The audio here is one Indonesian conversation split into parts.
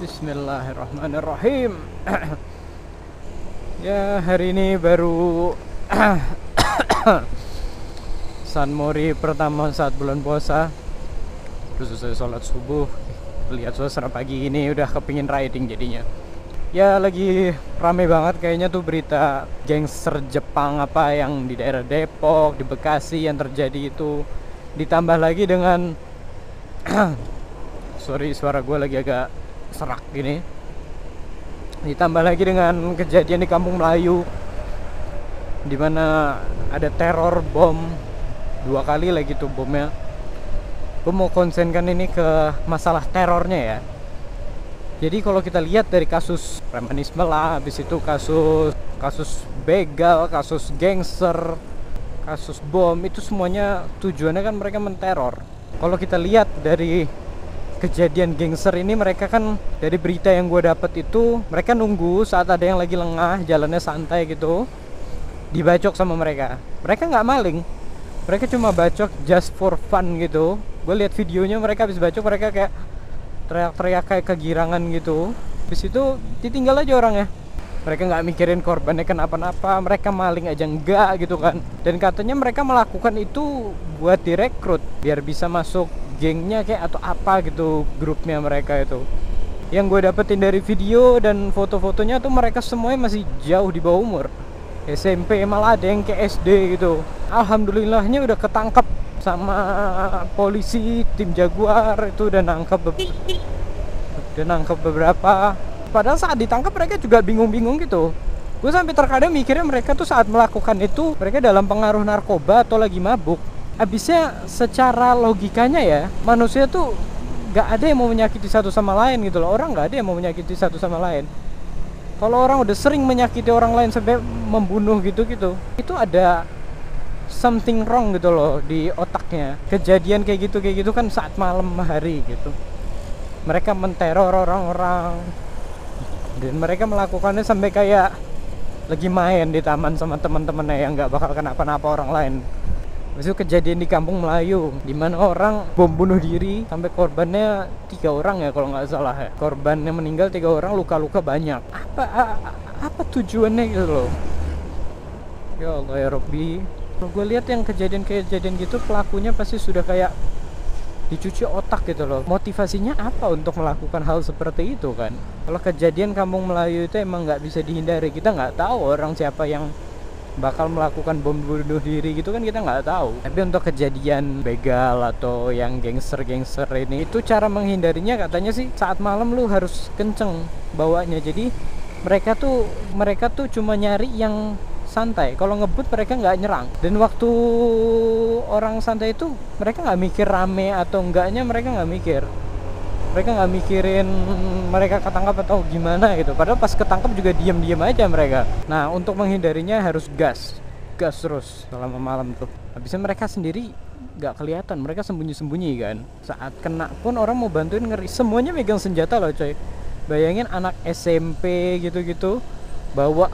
Bismillahirrahmanirrahim. ya, hari ini baru San Mori pertama saat bulan puasa. Terus selesai sholat subuh, lihat suasana pagi ini udah kepingin riding jadinya. Ya lagi rame banget kayaknya tuh berita gangster Jepang apa yang di daerah Depok, di Bekasi yang terjadi itu ditambah lagi dengan sorry suara gue lagi agak serak gini. Ditambah lagi dengan kejadian di kampung Melayu di mana ada teror bom. Dua kali lagi tuh bomnya. Gue mau konsenkan ini ke masalah terornya ya. Jadi kalau kita lihat dari kasus premanisme lah habis itu kasus kasus begal kasus gangster kasus bom itu semuanya tujuannya kan mereka menteror. Kalau kita lihat dari kejadian gangster ini mereka kan dari berita yang gue dapat itu mereka nunggu saat ada yang lagi lengah jalannya santai gitu dibacok sama mereka. Mereka nggak maling. Mereka cuma bacok just for fun gitu. Gue lihat videonya mereka habis bacok mereka kayak teriak-teriak kayak kegirangan gitu. Habis itu ditinggal aja orangnya. Mereka nggak mikirin korbannya kenapa-napa mereka maling aja enggak gitu kan. Dan katanya mereka melakukan itu buat direkrut biar bisa masuk gengnya kayak atau apa gitu grupnya mereka itu. Yang gue dapetin dari video dan foto-fotonya tuh mereka semuanya masih jauh di bawah umur. SMP malah ada yang kayak SD gitu. Alhamdulillahnya udah ketangkep sama polisi tim Jaguar itu udah nangkep udah nangkep beberapa. Padahal saat ditangkap mereka juga bingung-bingung gitu. Gue sampai terkadang mikirnya mereka tuh saat melakukan itu mereka dalam pengaruh narkoba atau lagi mabuk habisnya secara logikanya ya manusia tuh gak ada yang mau menyakiti satu sama lain gitu loh. Orang gak ada yang mau menyakiti satu sama lain. Kalau orang udah sering menyakiti orang lain sampai membunuh gitu gitu itu ada something wrong gitu loh di otaknya. Kejadian kayak gitu kayak gitu kan saat malam hari gitu. Mereka menteror orang-orang. Dan mereka melakukannya sampai kayak lagi main di taman sama teman-temannya yang nggak bakal kenapa-napa orang lain itu kejadian di kampung Melayu di mana orang bom bunuh diri sampai korbannya tiga orang ya kalau nggak salah ya. Korbannya meninggal tiga orang luka-luka banyak. Apa apa tujuannya gitu loh? Ya Allah ya Robbi kalau gue lihat yang kejadian-kejadian gitu pelakunya pasti sudah kayak dicuci otak gitu loh. Motivasinya apa untuk melakukan hal seperti itu kan? Kalau kejadian kampung Melayu itu emang nggak bisa dihindari. Kita nggak tahu orang siapa yang bakal melakukan bom bunuh diri gitu kan kita nggak tahu. Tapi untuk kejadian begal atau yang gangster-gangster ini itu cara menghindarinya katanya sih saat malam lu harus kenceng bawanya jadi mereka tuh mereka tuh cuma nyari yang santai. Kalau ngebut mereka nggak nyerang. Dan waktu orang santai itu mereka nggak mikir rame atau enggaknya mereka nggak mikir mereka nggak mikirin mereka ketangkap atau gimana gitu. Padahal pas ketangkap juga diem-diem aja mereka. Nah untuk menghindarinya harus gas. Gas terus selama malam tuh. Habisnya mereka sendiri nggak kelihatan. Mereka sembunyi-sembunyi kan. Saat kena pun orang mau bantuin ngeri. Semuanya megang senjata loh coy. Bayangin anak SMP gitu-gitu bawa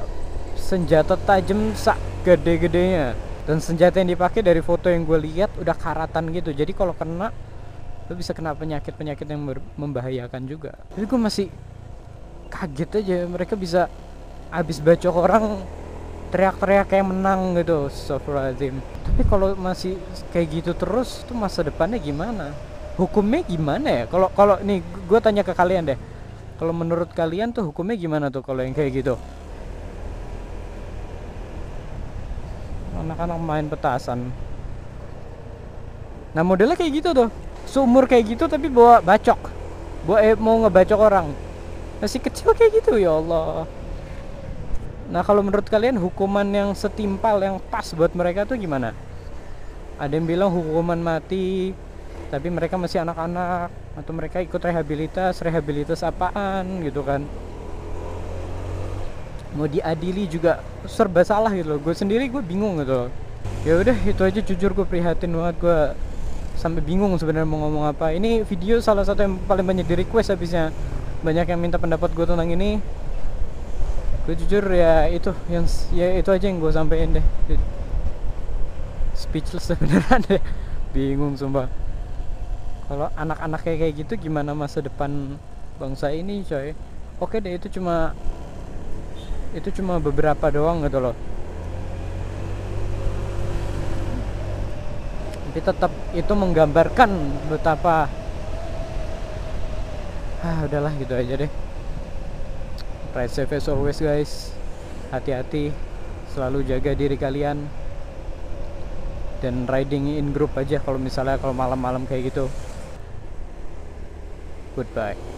senjata tajam sak gede-gedenya dan senjata yang dipakai dari foto yang gue lihat udah karatan gitu. Jadi kalau kena lo bisa kena penyakit-penyakit yang membahayakan juga. Tapi gue masih kaget aja mereka bisa habis bacok orang teriak-teriak kayak menang gitu Astagfirullahaladzim. Tapi kalau masih kayak gitu terus tuh masa depannya gimana? Hukumnya gimana ya? Kalau kalau nih gue tanya ke kalian deh. Kalau menurut kalian tuh hukumnya gimana tuh kalau yang kayak gitu? Anak-anak main petasan. Nah modelnya kayak gitu tuh seumur kayak gitu tapi bawa bacok. Bawa eh, mau ngebacok orang. Masih kecil kayak gitu ya Allah. Nah kalau menurut kalian hukuman yang setimpal yang pas buat mereka tuh gimana? Ada yang bilang hukuman mati tapi mereka masih anak-anak atau mereka ikut rehabilitas rehabilitas apaan gitu kan? Mau diadili juga serba salah gitu loh. Gue sendiri gue bingung gitu ya udah itu aja jujur gue prihatin banget. Gue sampai bingung sebenarnya mau ngomong apa. Ini video salah satu yang paling banyak di request habisnya. Banyak yang minta pendapat gue tentang ini. Gue jujur ya itu yang ya itu aja yang gue sampein deh. Speechless sebenarnya deh. Bingung sumpah. Kalau anak-anak kayak kayak gitu gimana masa depan bangsa ini coy? Oke deh itu cuma itu cuma beberapa doang gitu loh tapi tetap itu menggambarkan betapa ah udahlah gitu aja deh. Safe as always guys. Hati-hati selalu jaga diri kalian. Dan riding in group aja kalau misalnya kalau malam-malam kayak gitu. Goodbye